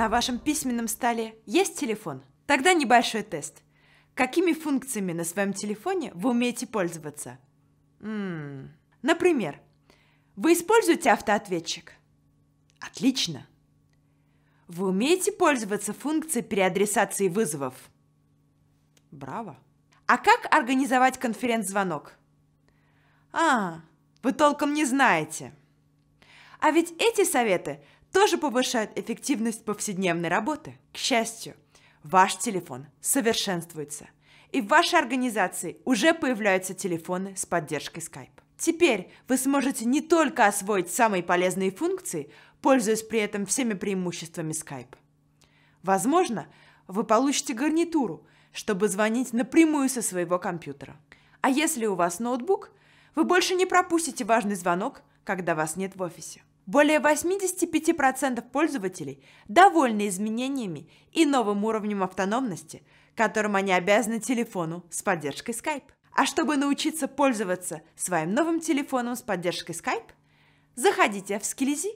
На вашем письменном столе есть телефон? Тогда небольшой тест. Какими функциями на своем телефоне вы умеете пользоваться? Например, вы используете автоответчик? Отлично. Вы умеете пользоваться функцией переадресации вызовов? Браво. А как организовать конференц-звонок? А, вы толком не знаете. А ведь эти советы тоже повышают эффективность повседневной работы. К счастью, ваш телефон совершенствуется, и в вашей организации уже появляются телефоны с поддержкой Skype. Теперь вы сможете не только освоить самые полезные функции, пользуясь при этом всеми преимуществами Skype. Возможно, вы получите гарнитуру, чтобы звонить напрямую со своего компьютера. А если у вас ноутбук, вы больше не пропустите важный звонок, когда вас нет в офисе. Более 85% пользователей довольны изменениями и новым уровнем автономности, которым они обязаны телефону с поддержкой Skype. А чтобы научиться пользоваться своим новым телефоном с поддержкой Skype, заходите в Skillzy.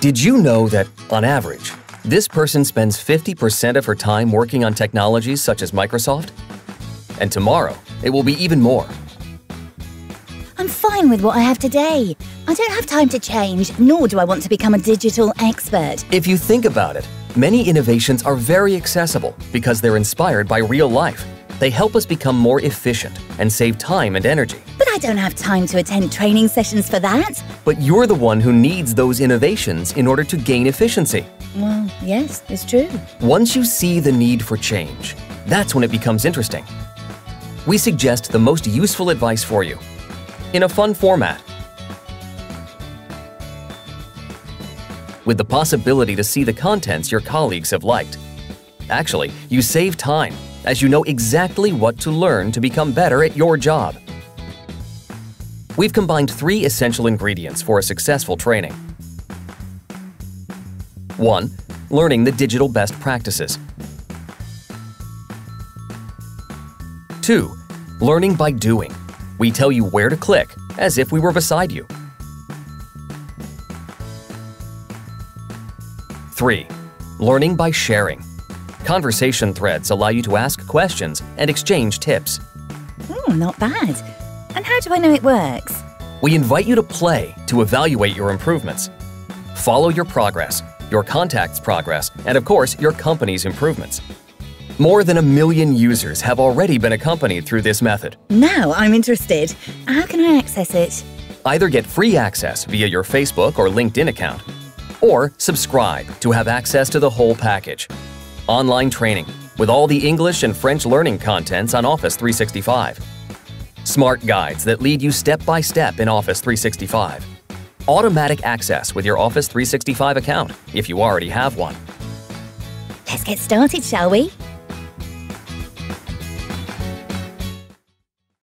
Did you know that, on average, this person spends 50% of her time working on technologies such as Microsoft? And tomorrow, it will be even more. I'm fine with what I have today. I don't have time to change, nor do I want to become a digital expert. If you think about it, many innovations are very accessible because they're inspired by real life. They help us become more efficient and save time and energy. But I don't have time to attend training sessions for that. But you're the one who needs those innovations in order to gain efficiency. Well, yes, it's true. Once you see the need for change, that's when it becomes interesting. We suggest the most useful advice for you in a fun format. With the possibility to see the contents your colleagues have liked. Actually, you save time as you know exactly what to learn to become better at your job. We've combined three essential ingredients for a successful training. 1. Learning the digital best practices. 2. Learning by doing. We tell you where to click, as if we were beside you. 3. Learning by sharing. Conversation threads allow you to ask questions and exchange tips. Hmm, not bad. And how do I know it works? We invite you to play to evaluate your improvements. Follow your progress, your contact's progress, and of course, your company's improvements. More than a million users have already been accompanied through this method. Now I'm interested. How can I access it? Either get free access via your Facebook or LinkedIn account, or subscribe to have access to the whole package. Online training with all the English and French learning contents on Office 365. Smart guides that lead you step by step in Office 365. Automatic access with your Office 365 account if you already have one. Let's get started, shall we?